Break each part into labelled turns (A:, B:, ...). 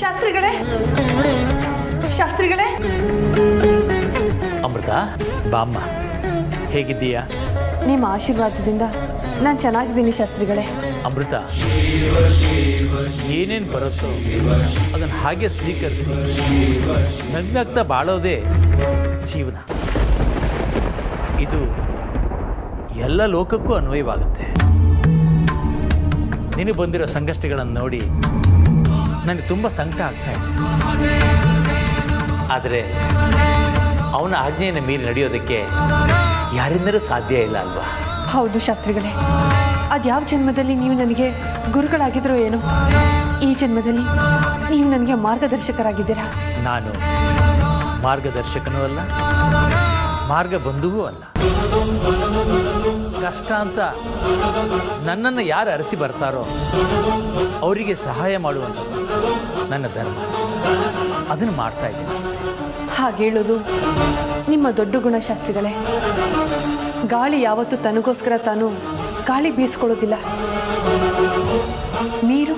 A: ಶಾಸ್ತ್ರಿಗಳೇ? ಶಾಸ್ತ್ರಿಗಳೇ?
B: ಅಮೃತ ಬಾಮ್ಮ ಹೇಗಿದ್ದೀಯಾ?
A: ನಿಮ್ಮ ಆಶೀರ್ವಾದದಿಂದ ನಾನು ಚೆನ್ನಾಗಿದ್ದೀನಿ ಶಾಸ್ತ್ರಿಗಳೇ.
B: ಅಮೃತ ಏನೇನು ಬರುತ್ತೋ ಅದನ್ನು ಹಾಗೆ ಸ್ವೀಕರಿಸಿ. ನಗ್ನಾಗ್ತಾ ಬಾಳೋದೇ ಜೀವನ. ಇದು ಎಲ್ಲ ಲೋಕಕ್ಕೂ ಅನ್ವಯವಾಗುತ್ತೆ. ನಿನಗೆ ಬಂದಿರೋ ಸಂಕಷ್ಟಗಳನ್ನು ನೋಡಿ ನನಗೆ ತುಂಬ ಸಂಕಟ ಆಗ್ತಾ ಇದೆ. ಆದರೆ ಅವನ ಆಜ್ಞೆಯನ್ನು ಮೀರಿ ನಡೆಯೋದಕ್ಕೆ ಯಾರಿಂದಲೂ ಸಾಧ್ಯ ಇಲ್ಲ ಅಲ್ವಾ?
A: ಹೌದು ಶಾಸ್ತ್ರಿಗಳೇ. ಅದ್ಯಾವ ಜನ್ಮದಲ್ಲಿ ನೀವು ನನಗೆ ಗುರುಗಳಾಗಿದ್ರೋ ಏನು ಈ ಜನ್ಮದಲ್ಲಿ ನೀವು ನನಗೆ ಮಾರ್ಗದರ್ಶಕರಾಗಿದ್ದೀರಾ?
B: ನಾನು ಮಾರ್ಗದರ್ಶಕನೂ ಅಲ್ಲ ಮಾರ್ಗ ಬಂಧುವೂ ಅಲ್ಲ. ಕಷ್ಟ ಅಂತ ನನ್ನನ್ನು ಯಾರು ಅರಸಿ ಬರ್ತಾರೋ ಅವರಿಗೆ ಸಹಾಯ ಮಾಡುವಂಥದ್ದು. ನನ್ನ ಧರ್ಮ. ಅದನ್ನು ಮಾಡ್ತಾ ಇದ್ದೀನಿ ಅಷ್ಟೇ.
A: ಹಾಗೇಳೋದು ನಿಮ್ಮ ದೊಡ್ಡ ಗುಣಶಾಸ್ತ್ರಿಗಳೇ. ಗಾಳಿ ಯಾವತ್ತೂ ತನಗೋಸ್ಕರ ತಾನು ಗಾಳಿ ಬೀಸ್ಕೊಳ್ಳೋದಿಲ್ಲ. ನೀರು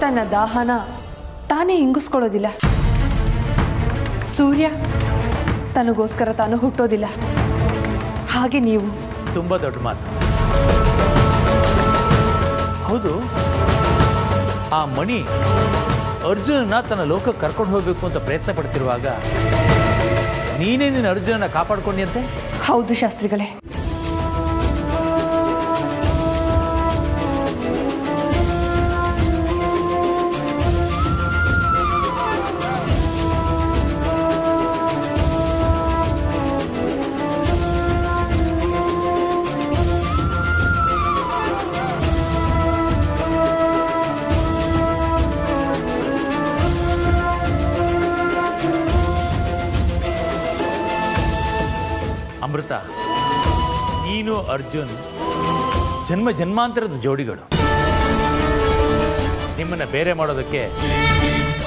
A: ತನ್ನ ದಾಹನ ತಾನೇ ಇಂಗಿಸ್ಕೊಳ್ಳೋದಿಲ್ಲ. ಸೂರ್ಯ ತನಗೋಸ್ಕರ ತಾನು ಹುಟ್ಟೋದಿಲ್ಲ. ಹಾಗೆ ನೀವು.
B: ತುಂಬ ದೊಡ್ಡ ಮಾತು. ಹೌದು ಆ ಮಣಿ ಅರ್ಜುನನ ತನ್ನ ಲೋಕಕ್ಕೆ ಕರ್ಕೊಂಡು ಹೋಗಬೇಕು ಅಂತ ಪ್ರಯತ್ನ ಪಡ್ತಿರುವಾಗ ನೀನೇ ನಿನ್ನ ಅರ್ಜುನನ ಕಾಪಾಡ್ಕೊಂಡಿಯಂತೆ
A: ಹೌದು ಶಾಸ್ತ್ರಿಗಳೇ.
B: ಅರ್ಜುನ್ ಜನ್ಮ ಜನ್ಮಾಂತರದ ಜೋಡಿಗಳು. ನಿಮ್ಮನ್ನ ಬೇರೆ ಮಾಡೋದಕ್ಕೆ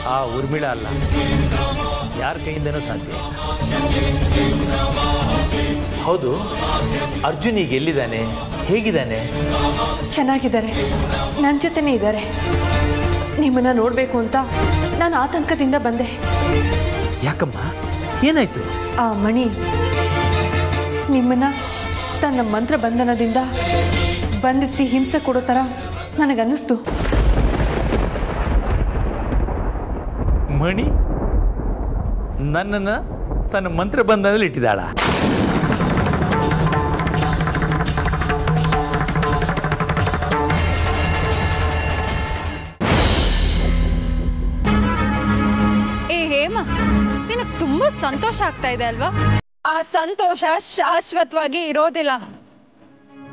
B: ಆ ಉರ್ಮಿಳ ಅಲ್ಲ. ಯಾರ ಕೈಯಿಂದನೂ ಸಾಧ್ಯ ಹೌದು ಅರ್ಜುನ್ ಈಗ ಎಲ್ಲಿದ್ದಾನೆ? ಹೇಗಿದ್ದಾನೆ?
A: ಚೆನ್ನಾಗಿದ್ದಾರೆ. ನನ್ನ ಜೊತೆನೇ ಇದ್ದಾರೆ. ನಿಮ್ಮನ್ನ ನೋಡಬೇಕು ಅಂತ ನಾನು ಆತಂಕದಿಂದ ಬಂದೆ.
B: ಯಾಕಮ್ಮ? ಏನಾಯ್ತು?
A: ಆ ಮಣಿ ನಿಮ್ಮನ್ನ ತನ್ನ ಮಂತ್ರ ಬಂಧನದಿಂದ ಬಂಧಿಸಿ ಹಿಂಸೆ ಕೊಡೋ ತರ ನನಗನ್ನಿಸ್ತು.
B: ಮಣಿ ನನ್ನನ್ನು ತನ್ನ ಮಂತ್ರ ಬಂಧನದಲ್ಲಿ ಇಟ್ಟಿದ್ದಾಳ.
C: ಏ ಹೇಮ ನಿನಗ್ ತುಂಬಾ ಸಂತೋಷ ಆಗ್ತಾ ಇದೆ ಅಲ್ವಾ? ಆ ಸಂತೋಷ ಶಾಶ್ವತವಾಗಿ ಇರೋದಿಲ್ಲ.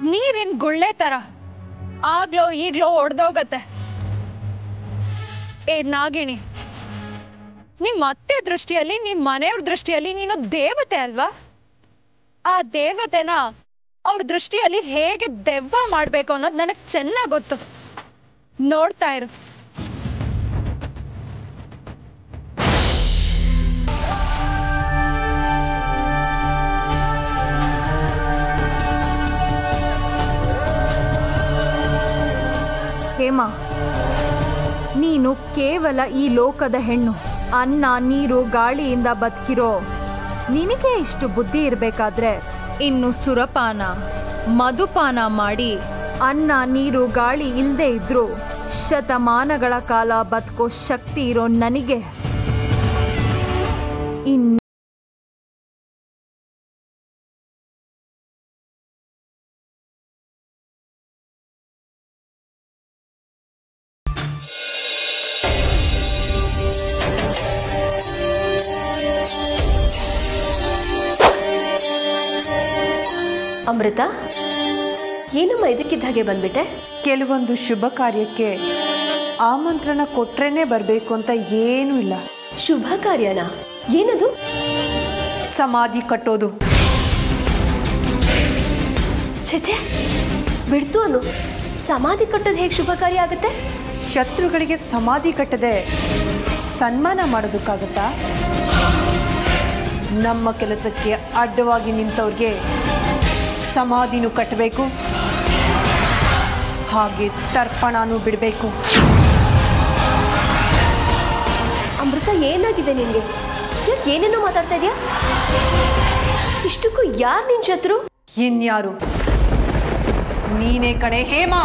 C: ನೀರಿನ ಗುಳ್ಳೆ ತರ ಆಗ್ಲೋ ಈಗ್ಲೋ ಒಡ್ದೋಗತ್ತೆ. ಏ ನಾಗಿಣಿ ನಿಮ್ಮ ಅತ್ತೆ ದೃಷ್ಟಿಯಲ್ಲಿ, ನಿಮ್ ಮನೆಯವ್ರ ದೃಷ್ಟಿಯಲ್ಲಿ ನೀನು ದೇವತೆ ಅಲ್ವಾ? ಆ ದೇವತೆನ ಅವ್ರ ದೃಷ್ಟಿಯಲ್ಲಿ ಹೇಗೆ ದೆವ್ವ ಮಾಡ್ಬೇಕು ಅನ್ನೋದು ನನಗ್ ಚೆನ್ನಾಗ್ ಗೊತ್ತು. ನೋಡ್ತಾ ಇರು.
D: ಹೇಮ ನೀನು ಕೇವಲ ಈ ಲೋಕದ ಹೆಣ್ಣು. ಅನ್ನ ನೀರು ಗಾಳಿಯಿಂದ ಬದುಕಿರೋ. ನಿನಗೆ ಇಷ್ಟು ಬುದ್ಧಿ ಇರಬೇಕಾದ್ರೆ? ಇನ್ನು ಸುರಪಾನ ಮಧುಪಾನ ಮಾಡಿ. ಅನ್ನ ನೀರು ಗಾಳಿ ಇಲ್ಲದೆ ಇದ್ರೂ ಶತಮಾನಗಳ ಕಾಲ ಬದುಕೋ ಶಕ್ತಿ ಇರೋ ನನಗೆ. ಇನ್
E: ಹಾಗೆ ಬಂದ್ಬಿಟ್ಟೆ.
A: ಕೆಲವೊಂದು ಶುಭ ಕಾರ್ಯಕ್ಕೆ ಆಮಂತ್ರಣ ಕೊಟ್ರೇನೆ ಬರಬೇಕು ಅಂತ ಏನೂ ಇಲ್ಲ.
E: ಶುಭ ಕಾರ್ಯನ? ಏನದು?
A: ಸಮಾಧಿ ಕಟ್ಟೋದು.
E: ಛೆಛೆ ಬಿಡ್ತು ಅನು ಸಮಾಧಿ ಕಟ್ಟೋದು ಹೇಗೆ ಶುಭ ಕಾರ್ಯ ಆಗುತ್ತೆ?
A: ಶತ್ರುಗಳಿಗೆ ಸಮಾಧಿ ಕಟ್ಟದೆ ಸನ್ಮಾನ ಮಾಡೋದಕ್ಕಾಗತ್ತಾ? ನಮ್ಮ ಕೆಲಸಕ್ಕೆ ಅಡ್ಡವಾಗಿ ನಿಂತವ್ರಿಗೆ ಸಮಾಧಿನೂ ಕಟ್ಟಬೇಕು. ಹಾಗೆ ತರ್ಪಣನೂ ಬಿಡಬೇಕು.
E: ಏನಾಗಿದೆ ನಿನ್ಗೆ? ಯಾಕೆ ಏನೇನೋ ಮಾತಾಡ್ತಾ ಇದೆಯಾ? ಇಷ್ಟಕ್ಕೂ ಯಾರು ನಿನ್ ಶತ್ರು?
F: ಇನ್ಯಾರು? ನೀನೇ ಕಣೆ ಹೇಮಾ?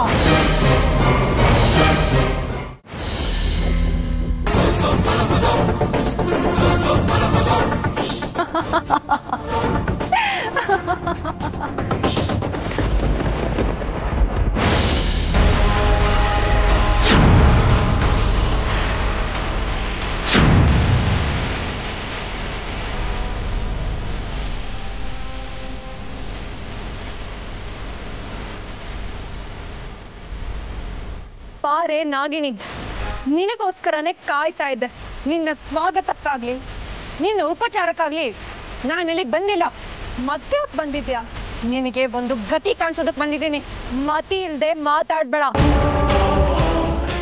C: ಪಾರೆ ನಾಗಿಣಿ. ನಿನಗೋಸ್ಕರನೇ ಕಾಯ್ತಾ ಇದ್ದೆ. ನಿನ್ನ ಸ್ವಾಗತಕ್ಕಾಗ್ಲಿ, ನಿನ್ನ ಉಪಚಾರಕ್ಕಾಗ್ಲಿ ನಾನು ಇಲ್ಲಿಗೆ ಬಂದಿಲ್ಲ. ಮತ್ತೆ ಬಂದಿದ್ಯಾ? ನಿನಗೆ ಒಂದು ಗತಿ ಕಾಣಿಸೋದಕ್ ಬಂದಿದ್ದೀನಿ. ಮತಿ ಇಲ್ಲದೆ ಮಾತಾಡ್ಬೇಡ.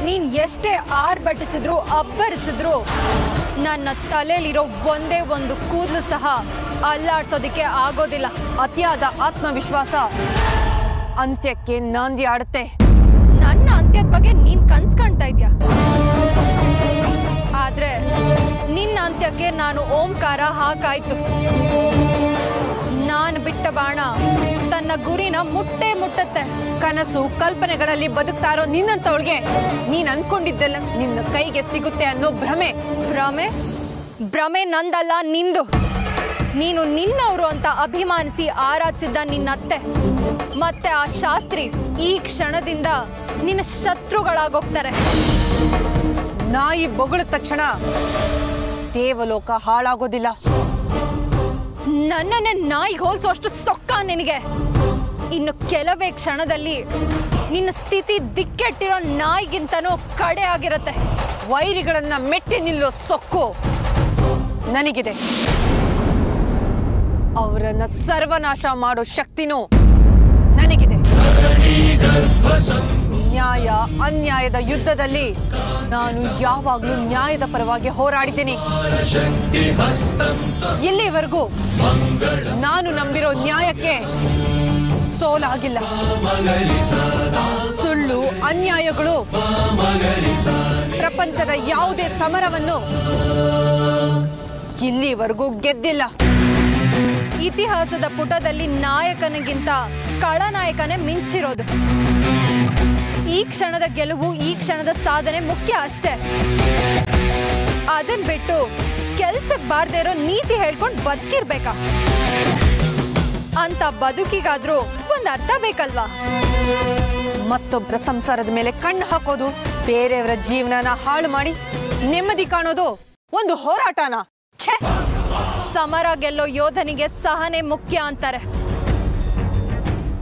C: ನೀನ್ ಎಷ್ಟೇ ಆರ್ಭಟಿಸಿದ್ರು ಅಬ್ಬರಿಸಿದ್ರು, ನನ್ನ ತಲೆಯಲ್ಲಿರೋ ಒಂದೇ ಒಂದು ಕೂದಲು ಸಹ ಅಲ್ಲಾಡ್ಸೋದಿಕ್ಕೆ ಆಗೋದಿಲ್ಲ.
F: ಅತಿಯಾದ ಆತ್ಮವಿಶ್ವಾಸ ಅಂತ್ಯಕ್ಕೆ ನಾಂದಿ ಆಡುತ್ತೆ.
C: ಅಂತ್ಯದ ಬಗ್ಗೆ ನೀನ್ ಕನ್ಸ್ ಕಾಣ್ತಾ ಇದ್ಯಾ? ಆದ್ರೆ ನಿನ್ನ ಅಂತ್ಯಕ್ಕೆ ನಾನು ಓಂಕಾರ ಹಾಕಾಯ್ತು. ನಾನು ಬಿಟ್ಟ ಬಾಣ ತನ್ನ ಗುರಿನ ಮುಟ್ಟೆ ಮುಟ್ಟತ್ತೆ.
F: ಕನಸು ಕಲ್ಪನೆಗಳಲ್ಲಿ ಬದುಕ್ತಾ ಇರೋ ನಿನ್ನಂತವಳಿಗೆ ನೀನ್ ಅನ್ಕೊಂಡಿದ್ದೆಲ್ಲ ನಿನ್ನ ಕೈಗೆ ಸಿಗುತ್ತೆ ಅನ್ನೋ ಭ್ರಮೆ.
C: ಭ್ರಮೆ? ಭ್ರಮೆ ನಂದಲ್ಲ, ನಿಂದು. ನೀನು ನಿನ್ನವರು ಅಂತ ಅಭಿಮಾನಿಸಿ ಆರಾಧಿಸಿದ್ದ ನಿನ್ನತ್ತೆ. ಮತ್ತೆ ಆ ಶಾಸ್ತ್ರಿ ಈ ಕ್ಷಣದಿಂದ ನಿನ್ನ ಶತ್ರುಗಳಾಗೋಗ್ತಾರೆ.
F: ನಾಯಿ ಬೊಗಳ ತಕ್ಷಣ ದೇವಲೋಕ ಹಾಳಾಗೋದಿಲ್ಲ.
C: ನನ್ನನ್ನೇ ನಾಯಿಗೆ ಹೋಲ್ಸೋಷ್ಟು ಸೊಕ್ಕ ನಿನಗೆ. ಇನ್ನು ಕೆಲವೇ ಕ್ಷಣದಲ್ಲಿ ನಿನ್ನ ಸ್ಥಿತಿ ದಿಕ್ಕೆಟ್ಟಿರೋ ನಾಯಿಗಿಂತನೂ ಕಡೆ ಆಗಿರುತ್ತೆ.
F: ವೈರಿಗಳನ್ನ ಮೆಟ್ಟಿ ನಿಲ್ಲೋ ಸೊಕ್ಕು ನನಗಿದೆ. ಅವರನ್ನ ಸರ್ವನಾಶ ಮಾಡೋ ಶಕ್ತಿನೂ ನನಗಿದೆ. ನ್ಯಾಯ, ಅನ್ಯಾಯದ ಯುದ್ಧದಲ್ಲಿ ನಾನು ಯಾವಾಗ್ಲೂ ನ್ಯಾಯದ ಪರವಾಗಿ ಹೋರಾಡಿದ್ದೀನಿ. ಇಲ್ಲಿವರೆಗೂ ನಾನು ನಂಬಿರೋ ನ್ಯಾಯಕ್ಕೆ ಸೋಲಾಗಿಲ್ಲ. ಸುಳ್ಳು, ಅನ್ಯಾಯಗಳು ಪ್ರಪಂಚದ ಯಾವುದೇ ಸಮರವನ್ನು ಇಲ್ಲಿವರೆಗೂ ಗೆದ್ದಿಲ್ಲ.
C: ಇತಿಹಾಸದ ಪುಟದಲ್ಲಿ ನಾಯಕನಿಗಿಂತ ಕಳನಾಯಕನೇ ಮಿಂಚಿರೋದು. ಈ ಕ್ಷಣದ ಗೆಲುವು, ಈ ಕ್ಷಣದ ಸಾಧನೆ ಮುಖ್ಯ ಅಷ್ಟೇ. ಅದನ್ ಬಿಟ್ಟು ಕೆಲ್ಸಕ್ಕೆ ಬಾರ್ದೇ ಇರೋ ನೀತಿ ಹೇಳ್ಕೊಂಡು ಬದುಕಿರ್ಬೇಕಾ? ಅಂತ ಬದುಕಿಗಾದ್ರೂ ಒಂದ್ ಅರ್ಥ ಬೇಕಲ್ವಾ?
F: ಮತ್ತೊಬ್ಬರ ಸಂಸಾರದ ಮೇಲೆ ಕಣ್ಣು ಹಾಕೋದು, ಬೇರೆಯವರ ಜೀವನನ ಹಾಳು ಮಾಡಿ ನೆಮ್ಮದಿ ಕಾಣೋದು ಒಂದು ಹೋರಾಟನ? ಛೇ!
C: ಸಮರ ಗೆಲ್ಲೋ ಯೋಧನಿಗೆ ಸಹನೆ ಮುಖ್ಯ ಅಂತಾರೆ.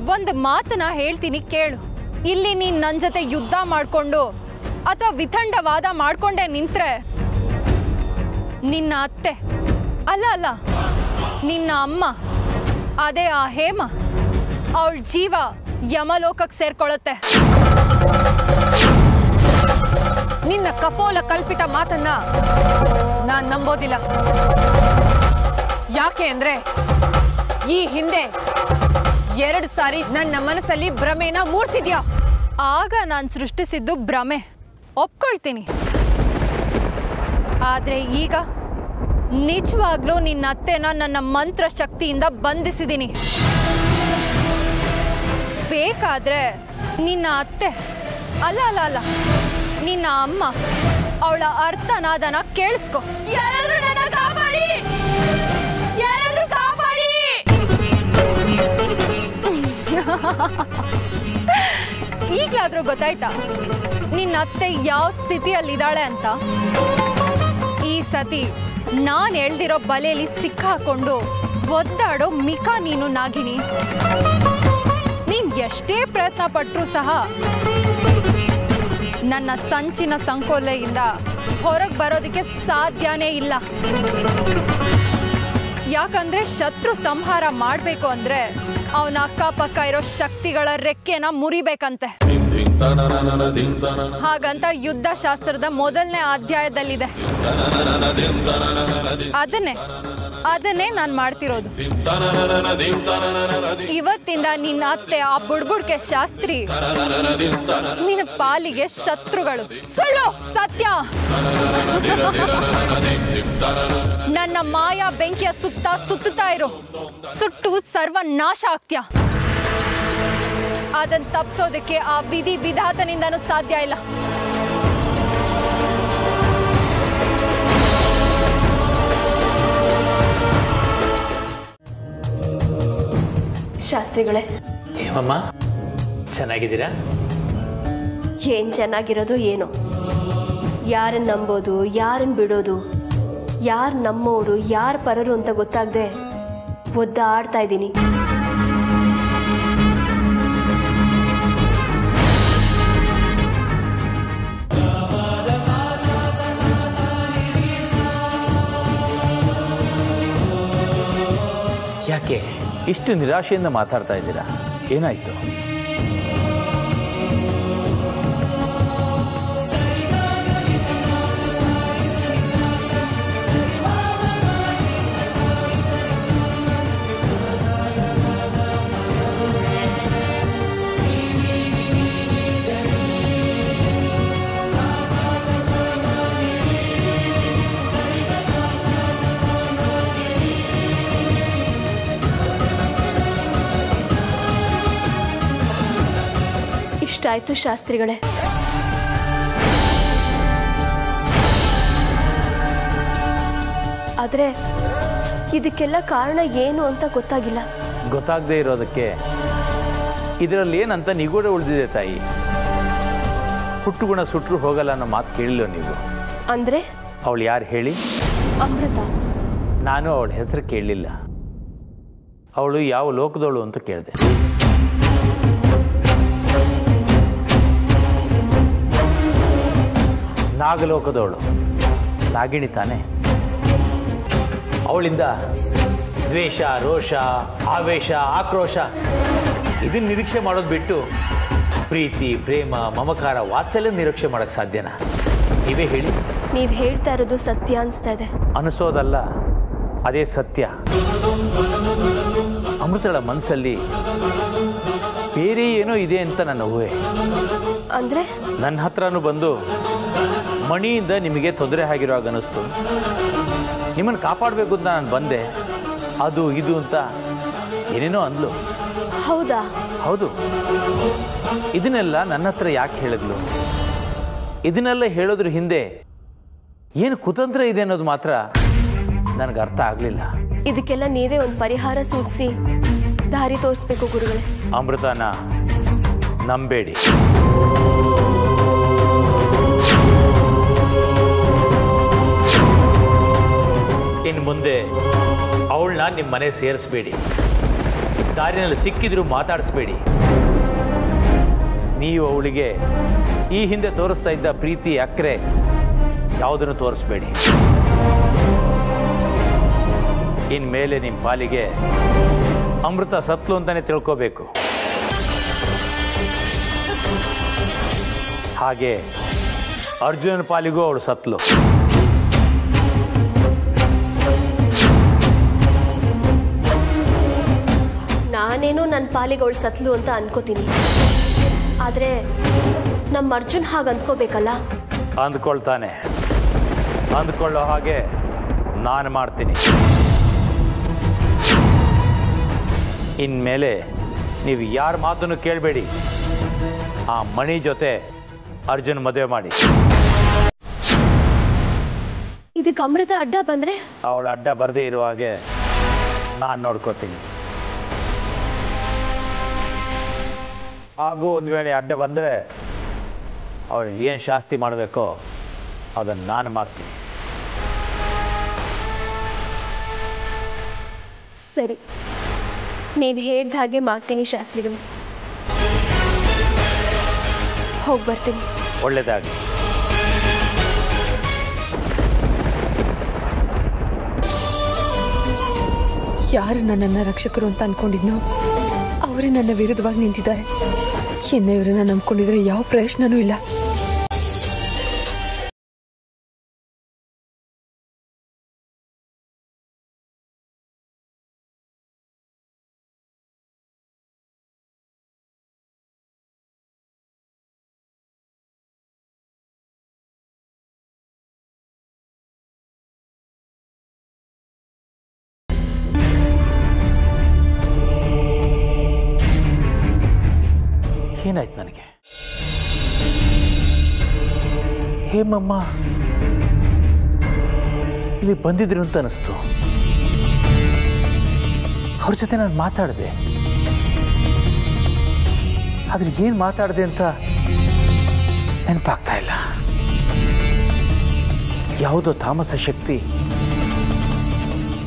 C: ಒಂದು ಮಾತನ್ನ ಹೇಳ್ತೀನಿ ಕೇಳು. ಇಲ್ಲಿ ನೀನ್ ನನ್ ಜೊತೆ ಯುದ್ಧ ಮಾಡ್ಕೊಂಡು ಅಥವಾ ವಿಥಂಡವಾದ ಮಾಡ್ಕೊಂಡೆ ನಿಂತ್ರೆ. ನಿನ್ನ ಅತ್ತೆ. ಅಲ್ಲ ಅಲ್ಲ. ನಿನ್ನ ಅಮ್ಮ. ಅದೇ ಆ ಹೇಮ. ಅವಳ ಜೀವ ಯಮಲೋಕಕ್ಕೆ ಸೇರ್ಕೊಳ್ಳುತ್ತೆ
F: ನಿನ್ನ ಕಪೋಲ ಕಲ್ಪಿತ ಮಾತನ್ನ ನಾನ್ ನಂಬೋದಿಲ್ಲ. ಯಾಕೆ ಅಂದ್ರೆ ಈ ಹಿಂದೆ ಎರಡು ಸಾರಿ ನನ್ನ ಮನಸ್ಸಲ್ಲಿ ಭ್ರಮೆನ ಮೂಡಿಸಿದ್ಯಾ?
C: ಆಗ ನಾನು ಸೃಷ್ಟಿಸಿದ್ದು ಭ್ರಮೆ. ಒಪ್ಕೊಳ್ತೀನಿ. ಆದ್ರೆ ಈಗ ನಿಜವಾಗ್ಲೂ ನಿನ್ನ ಅತ್ತೆನ ನನ್ನ ಮಂತ್ರ ಶಕ್ತಿಯಿಂದ ಬಂಧಿಸಿದೀನಿ. ಬೇಕಾದ್ರೆ ನಿನ್ನ ಅತ್ತೆ ಅಲ್ಲ ಅಲ್ಲ ಅಲ್ಲ ನಿನ್ನ ಅಮ್ಮ ಅವಳ ಅರ್ಥನಾದನ ಕೇಳಿಸ್ಕೊ. ಈಗಲಾದ್ರೂ ಗೊತ್ತಾಯ್ತಾ? ನಿನ್ನ ಅತ್ತೆ ಯಾವ ಸ್ಥಿತಿಯಲ್ಲಿದ್ದಾಳೆ ಅಂತ? ಈ ಸತಿ ನಾನು ಎಳ್ದಿರೋ ಬಲೆಯಲ್ಲಿ ಸಿಕ್ಕಾಕೊಂಡು ಒದ್ದಾಡೋ ಮಿಕ ನೀನು ನಾಗಿನಿ. ನೀನ್ ಎಷ್ಟೇ ಪ್ರಯತ್ನ ಪಟ್ಟರೂ ಸಹ ನನ್ನ ಸಂಚಿನ ಸಂಕೋಲೆಯಿಂದ ಹೊರಗೆ ಬರೋದಕ್ಕೆ ಸಾಧ್ಯನೇ ಇಲ್ಲ. ಯಾಕಂದ್ರೆ ಶತ್ರು ಸಂಹಾರ ಮಾಡಬೇಕು ಅಂದ್ರೆ ಅವನ ಅಕ್ಕಪಕ್ಕ ಇರೋ ಶಕ್ತಿಗಳ ರೆಕ್ಕೆನ ಮುರಿಬೇಕಂತೆ. ಹಾಗಂತ ಯುದ್ಧ ಶಾಸ್ತ್ರದ ಮೊದಲನೇ ಅಧ್ಯಾಯದಲ್ಲಿದೆ. ಅದನ್ನೇ.
D: ಅದನ್ನೇ ನಾನು ಮಾಡ್ತಿರೋದು. ಇವತ್ತಿಂದ ನಿನ್ನ ಅತ್ತೆ ಆ ಬುಡ್ಬುಡ್ಕೆ ಶಾಸ್ತ್ರಿ ನಿನ್ನ ಪಾಲಿಗೆ ಶತ್ರುಗಳು. ಸುಳ್ಳು ಸತ್ಯ. ನನ್ನ ಮಾಯಾ ಬೆಂಕಿಯ ಸುತ್ತ ಸುತ್ತಾ ಇರು. ಸುಟ್ಟು ಸರ್ವನಾಶ ಆಗ್ತ್ಯ. ಅದನ್ನ ತಪ್ಸೋದಕ್ಕೆ ಆ ವಿಧಿ ವಿಧಾತನಿಂದನೂ ಸಾಧ್ಯ ಇಲ್ಲ.
E: ಶಾಸ್ತ್ರಿಗಳೇ.
B: ಹೇಮಮ್ಮ ಚೆನ್ನಾಗಿದ್ದೀರಾ?
E: ಏನ್ ಚೆನ್ನಾಗಿರೋದು ಏನೋ? ಯಾರನ್ನ ನಂಬೋದು ಯಾರನ್ನ ಬಿಡೋದು? ಯಾರು ನಮ್ಮವರು ಯಾರು ಪರರು ಅಂತ ಗೊತ್ತಾಗದೆ ಒದ್ದಾಡ್ತಾ ಇದ್ದೀನಿ.
B: ಯಾಕೆ? ಇಷ್ಟು ನಿರಾಶೆಯಿಂದ ಮಾತಾಡ್ತಾ ಇದ್ದೀರಾ? ಏನಾಯ್ತು?
E: ಇಷ್ಟಾಯ್ತು ಶಾಸ್ತ್ರಿಗಳೇ. ಆದ್ರೆ ಇದಕ್ಕೆಲ್ಲ ಕಾರಣ ಏನು ಅಂತ ಗೊತ್ತಾಗಿಲ್ಲ.
B: ಗೊತ್ತಾಗದೇ ಇರೋದಕ್ಕೆ ಇದರಲ್ಲಿ ಏನಂತ ನಿಗೂಢ ಉಳಿದಿದೆ ತಾಯಿ. ಹುಟ್ಟುಗುಣ ಸುಟ್ಟರು ಹೋಗಲ್ಲ ಅನ್ನೋ ಮಾತು ಕೇಳಿಲ್ಲ ನೀವು?
E: ಅಂದ್ರೆ?
B: ಅವಳು ಯಾರು ಹೇಳಿ?
E: ಅಮೃತ.
B: ನಾನು ಅವಳ ಹೆಸರು ಕೇಳಲಿಲ್ಲ ಅವಳು ಯಾವ ಲೋಕದವಳು ಅಂತ ಕೇಳಿದೆ. ನಾಗಲೋಕದವಳು. ನಾಗಿಣಿ ತಾನೆ. ಅವಳಿಂದ ದ್ವೇಷ ರೋಷ ಆವೇಶ ಆಕ್ರೋಶ ಇದನ್ನ ನಿರೀಕ್ಷೆ ಮಾಡೋದು ಬಿಟ್ಟು ಪ್ರೀತಿ ಪ್ರೇಮ ಮಮಕಾರ ವಾತ್ಸಲ್ಯ ನಿರೀಕ್ಷೆ ಮಾಡೋಕ್ಕೆ ಸಾಧ್ಯನಾ? ನೀವೇ ಹೇಳಿ.
E: ನೀವ್ ಹೇಳ್ತಾ ಇರೋದು ಸತ್ಯ ಅನಿಸ್ತಾ ಇದೆ.
B: ಅನಿಸೋದಲ್ಲ ಅದೇ ಸತ್ಯ. ಅಮೃತಳ ಮನಸ್ಸಲ್ಲಿ ಬೇರೆ ಏನೋ ಇದೆ ಅಂತ ನನ್ನ ಊಹೆ.
E: ಅಂದ್ರೆ?
B: ನನ್ನ ಹತ್ರನೂ ಬಂದು ಮಣಿಯಿಂದ ನಿಮಗೆ ತೊಂದರೆ ಆಗಿರೋ ಹಾಗೆ ಅನ್ನಿಸ್ತು. ನಿಮ್ಮನ್ನು ಕಾಪಾಡಬೇಕು ಅಂತ ನಾನು ಬಂದೆ. ಅದು ಇದು ಅಂತ ಏನೇನೋ ಅಂದ್ಲು.
E: ಹೌದಾ?
B: ಹೌದು. ಇದನ್ನೆಲ್ಲ ನನ್ನ ಹತ್ರ ಯಾಕೆ ಹೇಳಿದ್ಲು? ಇದನ್ನೆಲ್ಲ ಹೇಳೋದ್ರ ಹಿಂದೆ ಏನು ಕುತಂತ್ರ ಇದೆ ಅನ್ನೋದು ಮಾತ್ರ ನನಗೆ ಅರ್ಥ ಆಗಲಿಲ್ಲ.
E: ಇದಕ್ಕೆಲ್ಲ ನೀವೇ ಒಂದು ಪರಿಹಾರ ಸೂಚಿಸಿ. ದಾರಿ ತೋರಿಸ್ಬೇಕು ಗುರುಗಳೇ.
B: ಅಮೃತನ ನಂಬೇಡಿ. ಇನ್ನು ಮುಂದೆ ಅವಳನ್ನ ನಿಮ್ಮ ಮನೆ ಸೇರಿಸ್ಬೇಡಿ. ದಾರಿನಲ್ಲಿ ಸಿಕ್ಕಿದ್ರೂ ಮಾತಾಡಿಸ್ಬೇಡಿ. ನೀವು ಅವಳಿಗೆ ಈ ಹಿಂದೆ ತೋರಿಸ್ತಾ ಇದ್ದ ಪ್ರೀತಿ ಅಕ್ಕರೆ ಯಾವುದನ್ನು ತೋರಿಸ್ಬೇಡಿ. ಇನ್ಮೇಲೆ ನಿಮ್ಮ ಪಾಲಿಗೆ ಅಮೃತ ಸತ್ಲು ಅಂತಾನೆ ತಿಳ್ಕೋಬೇಕು. ಹಾಗೆ ಅರ್ಜುನನ ಪಾಲಿಗೂ ಅವಳು ಸತ್ಲು.
E: ನಾನೇನೋ ಪಾಲಿಗೆ ಅವಳು ಸತ್ಲು ಅಂತ ಅನ್ಕೋತೀನಿ. ಆದರೆ ನಮ್ಮ ಅರ್ಜುನ್ ಹಾಗೆ ಅಂದ್ಕೋಬೇಕಲ್ಲ?
B: ಅಂದ್ಕೊಳ್ತಾನೆ. ಅಂದ್ಕೊಳ್ಳೋ ಹಾಗೆ ನಾನು ಮಾಡ್ತೀನಿ. ಇನ್ಮೇಲೆ ನೀವು ಯಾರ ಮಾತನ್ನು ಕೇಳಬೇಡಿ. ಆ ಮಣಿ ಜೊತೆ ಅರ್ಜುನ್ ಮದುವೆ ಮಾಡಿ.
E: ಇದಕ್ಕೆ ಅಮೃತ ಅಡ್ಡ ಬಂದ್ರೆ?
B: ಅವಳ ಅಡ್ಡ ಬರದೇ ಇರುವ ಹಾಗೆ ನಾನು ನೋಡ್ಕೋತೀನಿ. ಹಾಗೂ ಒಂದು ವೇಳೆ ಅಡ್ಡ ಬಂದರೆ ಅವ್ರು ಏನು ಶಾಸ್ತಿ ಮಾಡಬೇಕೋ ಅದನ್ನು ನಾನು ಮಾಡ್ತೀನಿ.
E: ಸರಿ. ನೀವು ಹೇಳಿದ ಹಾಗೆ ಮಾಡ್ತೀನಿ ಶಾಸ್ತ್ರಿಗಳು ಹೋಗಿ ಬರ್ತೀನಿ.
B: ಒಳ್ಳೆಯದಾಗಲಿ
A: ಯಾರು ನನ್ನನ್ನು ರಕ್ಷಕರು ಅಂತ ಅನ್ಕೊಂಡಿದ್ನೋ? ಅವರೇ ನನ್ನ ವಿರುದ್ಧವಾಗಿ ನಿಂತಿದ್ದಾರೆ. ಇನ್ನು ಇವರನ್ನ ನಂಬ್ಕೊಂಡಿದ್ರೆ ಯಾವ ಪ್ರಯೋಜನನೂ ಇಲ್ಲ.
B: ಹೇಮಮ್ಮ ಇಲ್ಲಿ ಬಂದಿದ್ರು ಅಂತ ಅನಿಸ್ತು. ಅವ್ರ ಜೊತೆ ನಾನು ಮಾತಾಡಿದೆ. ಆದ್ರೆ ಏನು ಮಾತಾಡಿದೆ ಅಂತ ನೆನಪಾಗ್ತಾ ಇಲ್ಲ. ಯಾವುದೋ ತಾಮಸ ಶಕ್ತಿ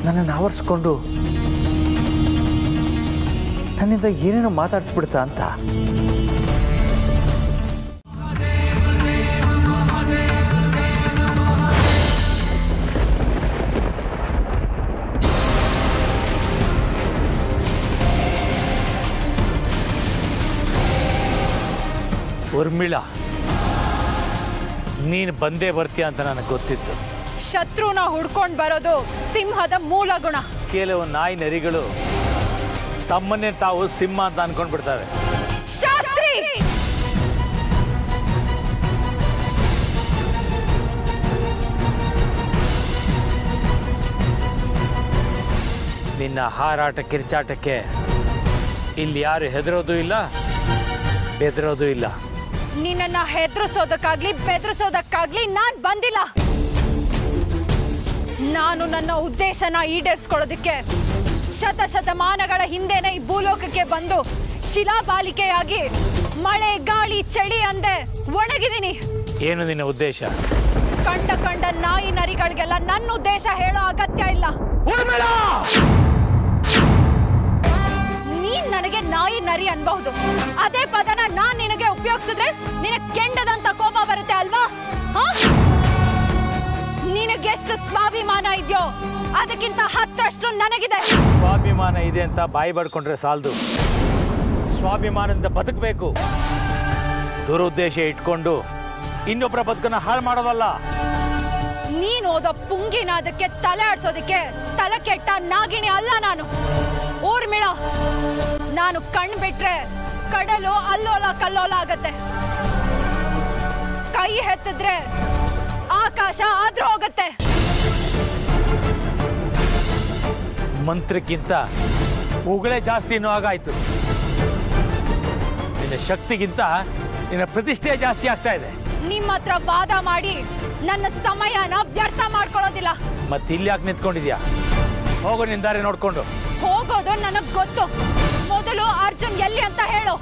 B: ನನ್ನನ್ನು ಆವರಿಸ್ಕೊಂಡು ನನ್ನಿಂದ ಏನೇನೋ ಮಾತಾಡಿಸ್ಬಿಡ್ತಾ ಅಂತ. ಉರ್ಮಿಳಾ ನೀನು ಬಂದೇ ಬರ್ತೀಯ ಅಂತ ನನಗೆ ಗೊತ್ತಿತ್ತು.
C: ಶತ್ರುನ ಹುಡ್ಕೊಂಡ್ ಬರೋದು ಸಿಂಹದ ಮೂಲ ಗುಣ.
B: ಕೆಲವು ನಾಯಿ ನರಿಗಳು ತಮ್ಮನ್ನೇ ತಾವು ಸಿಂಹ ಅಂತ ಅನ್ಕೊಂಡ್ ಬಿಡ್ತವೆ
C: ಶಾಸ್ತ್ರಿ!
B: ನಿನ್ನ ಹಾರಾಟ ಕಿರ್ಚಾಟಕ್ಕೆ ಇಲ್ಲಿ ಯಾರು ಹೆದರೋದು ಇಲ್ಲ ಬೆದರೋದು ಇಲ್ಲ.
C: ನಿನ್ನನ್ನ ಹೆದರ್ಸೋದಕ್ಕಾಗ್ಲಿ ಬೆದರ್ಸೋದಕ್ಕಾಗ್ಲಿ ನಾನ್ ಬಂದಿಲ್ಲ. ನಾನು ನನ್ನ ಉದ್ದೇಶನ ಈಡೇರಿಸ್ಕೊಳ್ಳೋದಕ್ಕೆ ಶತಶತಮಾನಗಳ ಹಿಂದೆನೆ ಈ ಭೂಲೋಕಕ್ಕೆ ಬಂದು ಶಿಲಾಬಾಲಿಕೆಯಾಗಿ ಮಳೆ ಗಾಳಿ ಚಳಿ ಅಂದೆ ಒಣಗಿದೀನಿ
B: ಏನು ನಿನ್ನ ಉದ್ದೇಶ?
C: ಕಂಡ ಕಂಡ ನಾಯಿ ನರಿಗಳಿಗೆಲ್ಲ ನನ್ನ ಉದ್ದೇಶ ಹೇಳೋ ಅಗತ್ಯ ಇಲ್ಲ. ನನಗೆ ನಾಯಿ ನರಿ ಅನ್ಬಹುದು. ಅದೇ ಪದನ ನಾನ್ ನಿನಗೆ ಉಪಯೋಗಿಸಿದ್ರೆ ನಿನ ಕೆಂಡದಂತ ಕೋಪ ಬರುತ್ತೆ ಅಲ್ವಾ? ನಿನಗೆಷ್ಟು ಸ್ವಾಭಿಮಾನ ಇದೆಯೋ ಅದಕ್ಕಿಂತ ಹತ್ತರಷ್ಟು ನನಗಿದೆ.
B: ಸ್ವಾಭಿಮಾನ ಇದೆ ಅಂತ ಬಾಯಿ ಬಡ್ಕೊಂಡ್ರೆ ಸಾಲದು. ಸ್ವಾಭಿಮಾನದಿಂದ ಬದುಕಬೇಕು. ದುರುದ್ದೇಶ ಇಟ್ಕೊಂಡು ಇನ್ನೊಬ್ಬರ ಬದುಕನ್ನ ಹಾಳು ಮಾಡೋದಲ್ಲ.
C: ನೀನ್ ಓದೋ ಪುಂಗಿನಾದಕ್ಕೆ ತಲೆ ಆಡ್ಸೋದಕ್ಕೆ ತಲೆ ಕೆಟ್ಟ ನಾಗಿಣಿ ಅಲ್ಲ ನಾನು. ಊರ್ಮಿಳ ನಾನು ಕಣ್ ಬಿಟ್ರೆ ಕಡಲು ಅಲ್ಲೋಲ ಕಲ್ಲೋಲ ಆಗತ್ತೆ. ಕೈ ಹೆತ್ತಿದ್ರೆ ಆಕಾಶ ಆದ್ರೂ ಹೋಗತ್ತೆ.
B: ಮಂತ್ರಕ್ಕಿಂತ ಉಗಳೇ ಜಾಸ್ತಿ ಇನ್ನೂ ಆಗಾಯ್ತು ನಿನ್ನ ಶಕ್ತಿಗಿಂತ ನಿನ್ನ ಪ್ರತಿಷ್ಠೆ ಜಾಸ್ತಿ ಆಗ್ತಾ ಇದೆ.
C: ನಿಮ್ಮ ಹತ್ರ ವಾದ ಮಾಡಿ ನನ್ನ ಸಮಯನ ವ್ಯರ್ಥ ಮಾಡ್ಕೊಳ್ಳೋದಿಲ್ಲ.
B: ಮತ್ತೆ ಇಲ್ಲಿ ಯಾಕೆ ನಿಂತ್ಕೊಂಡಿದ್ಯಾ? ಹೋಗೋ ನಿನ್ ದಾರಿ ನೋಡ್ಕೊಂಡು.
C: ಹೋಗೋದು ನನಗ್ ಗೊತ್ತು. ಮೊದಲು ಅರ್ಜುನ್ ಎಲ್ಲಿ ಅಂತ ಹೇಳು.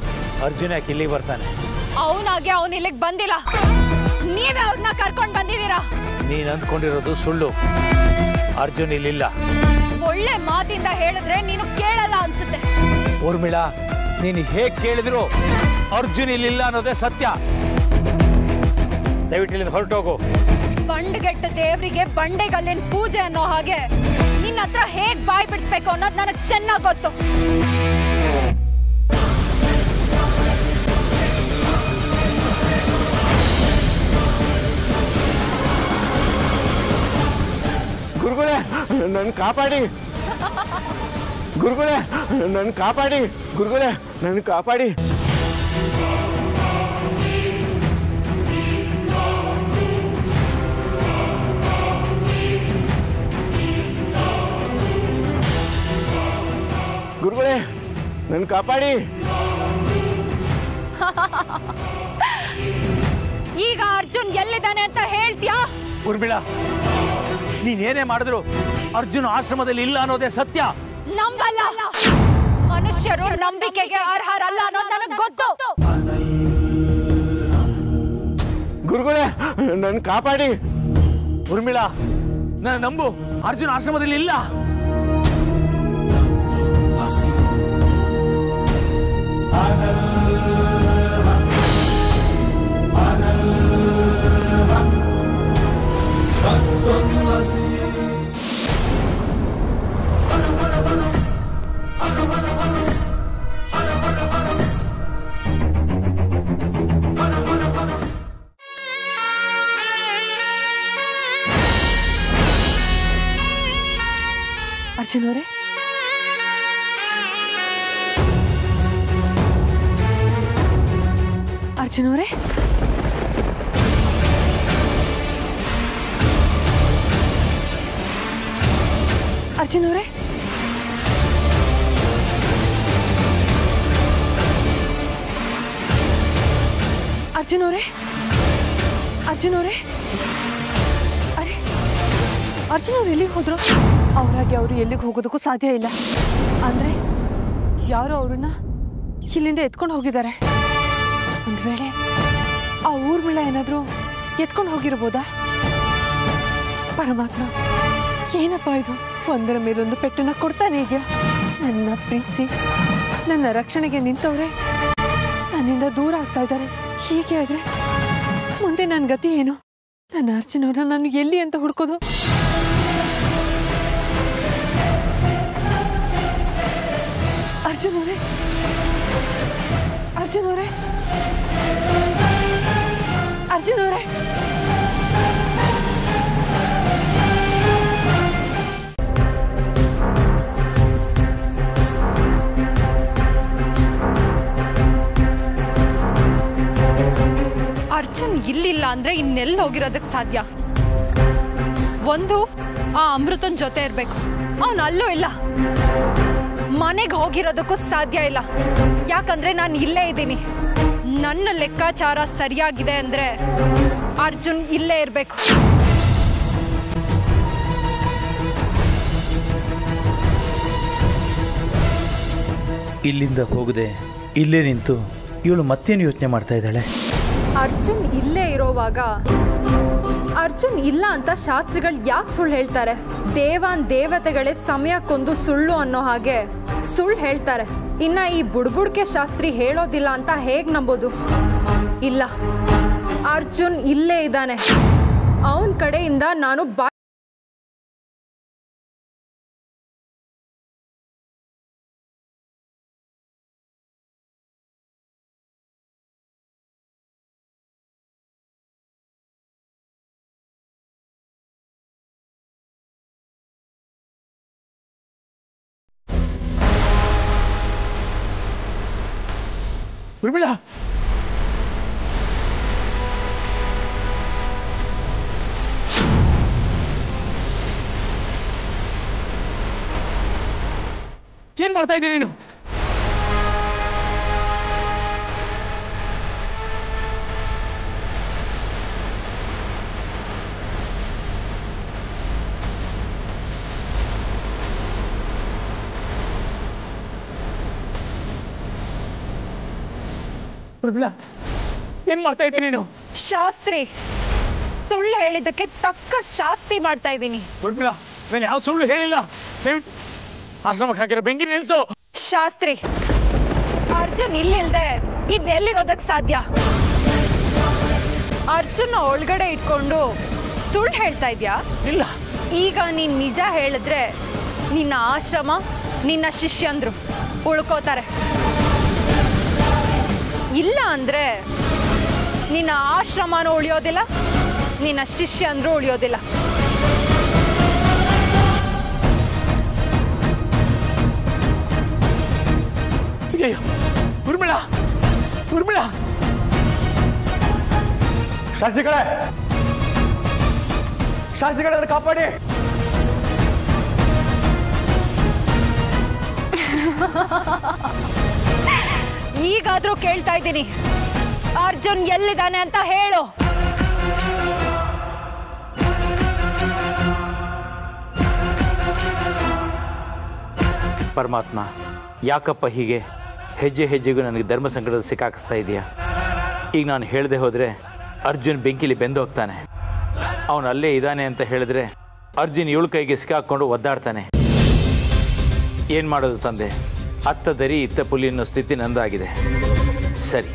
B: ಅರ್ಜುನ ಯಾಕೆ ಇಲ್ಲಿ ಬರ್ತಾನೆ?
C: ಅವನಾಗೆ ಅವನ್ ಇಲ್ಲಿಗೆ ಬಂದಿಲ್ಲ. ನೀವೇ ಅವ್ರನ್ನ ಕರ್ಕೊಂಡ್ ಬಂದಿದ್ದೀರಾ?
B: ನೀನ್ ಅಂದ್ಕೊಂಡಿರೋದು ಸುಳ್ಳು. ಅರ್ಜುನ್ ಇಲ್ಲಿಲ್ಲ.
C: ಒಳ್ಳೆ ಮಾತಿಂದ ಹೇಳಿದ್ರೆ ನೀನು ಕೇಳಲ್ಲ ಅನ್ಸುತ್ತೆ.
B: ಊರ್ಮಿಳಾ ನೀನು ಹೇಗ್ ಕೇಳಿದ್ರು ಅರ್ಜುನ್ ಇಲ್ಲಿಲ್ಲ ಅನ್ನೋದೇ ಸತ್ಯ. ದಯವಿಟ್ಟು ಇಲ್ಲಿಂದ ಹೊರಟೋಗು.
C: ಬಂಡ್ಗೆಟ್ಟ ದೇವರಿಗೆ ಬಂಡೆಗಲ್ಲಿನ ಪೂಜೆ ಅನ್ನೋ ಹಾಗೆ ನಿನ್ನ ಹತ್ರ ಹೇಗ್ ಬಾಯ್ ಬಿಡಿಸ್ಬೇಕು ಅನ್ನೋದು ನನಗ್ ಚೆನ್ನಾಗ್ ಗೊತ್ತು.
G: ನನ್ನ ಕಾಪಾಡಿ. ಗುರುಗಳೇ ನನ್ನ ಕಾಪಾಡಿ. ಗುರುಗಳೇ ನನ್ನ ಕಾಪಾಡಿ. ಗುರುಗಳೇ ನನ್ನ ಕಾಪಾಡಿ.
C: ಈಗ ಅರ್ಜುನ್ ಎಲ್ಲಿದ್ದಾನೆ ಅಂತ ಹೇಳ್ತೀಯಾ?
B: ಊರ್ಮಿಳಾ ನೀನೇನೇ ಮಾಡಿದ್ರು ಅರ್ಜುನ್ ಆಶ್ರಮದಲ್ಲಿ ಇಲ್ಲ ಅನ್ನೋದೇ ಸತ್ಯ.
C: ನಂಬಲ್ಲ. ಮನುಷ್ಯರು ನಂಬಿಕೆಗೆ ಅರ್ಹರಲ್ಲ ಅನ್ನೋದು ನನಗೆ ಗೊತ್ತು.
G: ಗುರುಗಳೇ ನನ್ನ ಕಾಪಾಡಿ.
B: ಉರ್ಮಿಳಾ ನನ್ನ ನಂಬು. ಅರ್ಜುನ ಆಶ್ರಮದಲ್ಲಿ ಇಲ್ಲ.
A: ಅರ್ಜುನ್ ಅವರೇ ಅರ್ಜುನ್ ಅವರೇ ಅರ್ಜುನ್ ಅವರೇ ಅರ್ಜುನ್ ಅವರೇ ಅರ್ಜುನ್ ಅವರೇ ಅರೆ ಅರ್ಜುನ್ ಅವ್ರು ಎಲ್ಲಿಗೆ ಹೋದ್ರು ಅವರಾಗಿ ಅವರು ಎಲ್ಲಿಗೆ ಹೋಗೋದಕ್ಕೂ ಸಾಧ್ಯ ಇಲ್ಲ. ಅಂದ್ರೆ ಯಾರು ಅವ್ರನ್ನ ಇಲ್ಲಿಂದ ಎತ್ಕೊಂಡು ಹೋಗಿದ್ದಾರೆ. ಒಂದ್ ವೇಳೆ ಆ ಊರ್ಮಿಳ ಏನಾದರೂ ಎತ್ಕೊಂಡು ಹೋಗಿರ್ಬೋದಾ? ಪರಮಾತ್ಮ, ಏನಪ್ಪ ಇದು? ಒಂದರ ಮೇಲೊಂದು ಪೆಟ್ಟನ್ನ ಕೊಡ್ತಾನೆ ಇದೆಯಾ? ನನ್ನ ಪ್ರೀತಿ, ನನ್ನ ರಕ್ಷಣೆಗೆ ನಿಂತವ್ರೆ. ನನ್ನಿಂದ ದೂರ ಆಗ್ತಾ ಇದ್ದಾರೆ. ಹೀಗೆ ಆದ್ರೆ ಮುಂದೆ ನನ್ನ ಗತಿ ಏನು? ನನ್ನ ಅರ್ಚನವ್ರನ್ನ ನಾನು ಎಲ್ಲಿ ಅಂತ ಹುಡ್ಕೋದು? ಅರ್ಜುನ್ ಅವರೇ? ಅರ್ಜುನ್ ಅವರೇ? ಅರ್ಜುನ್ ಅವರೇ?
C: ಅರ್ಜುನ್ ಇಲ್ಲಿಲ್ಲ ಅಂದ್ರೆ ಇನ್ನೆಲ್ಲಿ ಹೋಗಿರೋದಕ್ಕೆ ಸಾಧ್ಯ? ಒಂದು, ಆ ಅಮೃತನ್ ಜೊತೆ ಇರ್ಬೇಕು. ಅವನು ಅಲ್ಲೂ ಇಲ್ಲ. ಮನೆಗೆ ಹೋಗಿರೋದಕ್ಕೂ ಸಾಧ್ಯ ಇಲ್ಲ. ಯಾಕಂದ್ರೆ ನಾನು ಇಲ್ಲೇ ಇದ್ದೀನಿ. ನನ್ನ ಲೆಕ್ಕಾಚಾರ ಸರಿಯಾಗಿದೆ ಅಂದ್ರೆ ಅರ್ಜುನ್ ಇಲ್ಲೇ ಇರಬೇಕು.
B: ಇಲ್ಲಿಂದ ಹೋಗದೆ ಇಲ್ಲೇ ನಿಂತು ಇವಳು ಮತ್ತೇನು ಯೋಚನೆ ಮಾಡ್ತಾ ಇದ್ದಾಳೆ?
D: ಅರ್ಜುನ್ ಇಲ್ಲೇ ಇರೋವಾಗ ಅರ್ಜುನ್ ಇಲ್ಲ ಅಂತ ಶಾಸ್ತ್ರಿಗಳು ಯಾಕೆ ಸುಳ್ಳು ಹೇಳ್ತಾರೆ? ದೇವಾನ್ ದೇವತೆಗಳೇ ಸಮಯಕ್ಕೊಂದು ಸುಳ್ಳು ಅನ್ನೋ ಹಾಗೆ ಸುಳ್ಳು ಹೇಳ್ತಾರೆ. ಇನ್ನ ಈ ಬುಡ್ಬುಡ್ಕೆ ಶಾಸ್ತ್ರಿ ಹೇಳೋದಿಲ್ಲ ಅಂತ ಹೇಗ್ ನಂಬೋದು? ಇಲ್ಲ. ಅರ್ಜುನ್ ಇಲ್ಲೇ ಇದ್ದಾನೆ. ಅವನ ಕಡೆಯಿಂದ ನಾನು
G: ಉರ್ಮಿಳಾ ಏನ್ ಮಾಡ್ತಾ ಇದ್ದೀನಿ ನೀನು? ಉರ್ಮಿಳಾ ಏನ್ ಮಾಡ್ತಾ ಇದ್ದೀನಿ ನೀನು?
C: ಶಾಸ್ತ್ರಿ ಸುಳ್ಳು ಹೇಳಿದ್ದಕ್ಕೆ ತಕ್ಕ ಶಾಸ್ತಿ ಮಾಡ್ತಾ ಇದ್ದೀನಿ.
G: ಉರ್ಮಿಳಾ ನಾನು ಯಾವ ಸುಳ್ಳು ಹೇಳಿಲ್ಲ. ದಯವಿಟ್ಟು ಆಶ್ರಮಕ್ಕೆ ಹಾಕಿರೋ ಬೆಂಕಿ ನಿಲ್ಸು.
C: ಶಾಸ್ತ್ರಿ ಅರ್ಜುನ್ ಇಲ್ಲಿಲ್ದೆ ಇನ್ನೆಲ್ಲಿರೋದಕ್ ಸಾಧ್ಯ? ಅರ್ಜುನ್ ಒಳಗಡೆ ಇಟ್ಕೊಂಡು ಸುಳ್ಳು ಹೇಳ್ತಾ ಇದ್ಯಾ?
G: ಇಲ್ಲ.
C: ಈಗ ನೀನ್ ನಿಜ ಹೇಳಿದ್ರೆ ನಿನ್ನ ಆಶ್ರಮ ನಿನ್ನ ಶಿಷ್ಯಂದ್ರು ಉಳ್ಕೋತಾರೆ. ಇಲ್ಲ ಅಂದ್ರೆ ನಿನ್ನ ಆಶ್ರಮನೂ ಉಳಿಯೋದಿಲ್ಲ ನಿನ್ನ ಶಿಷ್ಯ ಅಂದ್ರೂ
G: ಉಳಿಯೋದಿಲ್ಲ. ha ha ಶಾಸ್ತ್ರಿಗಳೇ ಶಾಸ್ತ್ರಿಗಳನ್ನ ಕಾಪಾಡಿ.
C: ಈಗಾದ್ರೂ ಕೇಳ್ತಾ ಇದ್ದೀನಿ. ಅರ್ಜುನ್ ಎಲ್ಲಿದ್ದಾನೆ ಅಂತ ಹೇಳು.
B: ಪರಮಾತ್ಮ, ಯಾಕಪ್ಪ ಹೀಗೆ ಹೆಜ್ಜೆ ಹೆಜ್ಜೆಗೂ ನನಗೆ ಧರ್ಮ ಸಂಕಟದ ಸಿಕ್ಕಾಕಿಸ್ತಾ ಇದೆಯಾ? ಈಗ ನಾನು ಹೇಳದೆ ಹೋದರೆ ಅರ್ಜುನ್ ಬೆಂಕಿಲಿ ಬೆಂದು ಹೋಗ್ತಾನೆ. ಅವನು ಅಲ್ಲೇ ಇದ್ದಾನೆ ಅಂತ ಹೇಳಿದ್ರೆ ಅರ್ಜುನ್ ಇವಳ ಕೈಗೆ ಸಿಕ್ಕಾಕೊಂಡು ಒದ್ದಾಡ್ತಾನೆ. ಏನು ಮಾಡೋದು ತಂದೆ? ಅತ್ತ ದರಿ ಇತ್ತ ಪುಲಿ ಅನ್ನೋ ಸ್ಥಿತಿ ನಂದಾಗಿದೆ. ಸರಿ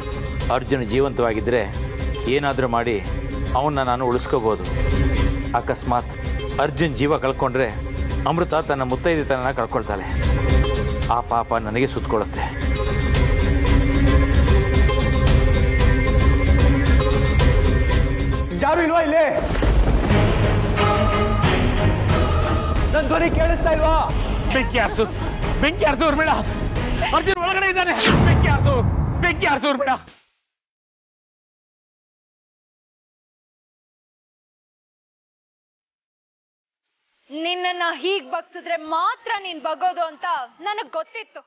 B: ಅರ್ಜುನ್ ಜೀವಂತವಾಗಿದ್ದರೆ ಏನಾದರೂ ಮಾಡಿ ಅವನ್ನ ನಾನು ಉಳಿಸ್ಕೋಬೋದು. ಅಕಸ್ಮಾತ್ ಅರ್ಜುನ್ ಜೀವ ಕಳ್ಕೊಂಡ್ರೆ ಅಮೃತ ತನ್ನ ಮುತ್ತೈದೆತನ ಕಳ್ಕೊಳ್ತಾಳೆ. ಆ ಪಾಪ ನನಗೆ ಸುತ್ತಕೊಳ್ಳುತ್ತೆ
G: ಯಾರು ಇಲ್ವಾ ಇಲ್ಲಿ? ನನ್ನ ಧ್ವನಿ ಕೇಳಿಸ್ತಾ ಇಲ್ವಾ? ಬೆಂಕಿ ಬೆಂಕಿ ಹರಿಸು ಉರ್ಮಿಳ ಅರ್ಜುನ್ ಒಳಗಡೆ ಇದ್ದಾನೆ. ಬೆಂಕಿ ಹರಿಸು ಬೆಂಕಿ ಹರಿಸು ಉರ್ಮಿಳ
C: ನಿನ್ನ ಹೀಗ್ ಬಗ್ಸಿದ್ರೆ ಮಾತ್ರ ನೀನ್ ಬಗೋದು ಅಂತ ನನಗ್ ಗೊತ್ತಿತ್ತು.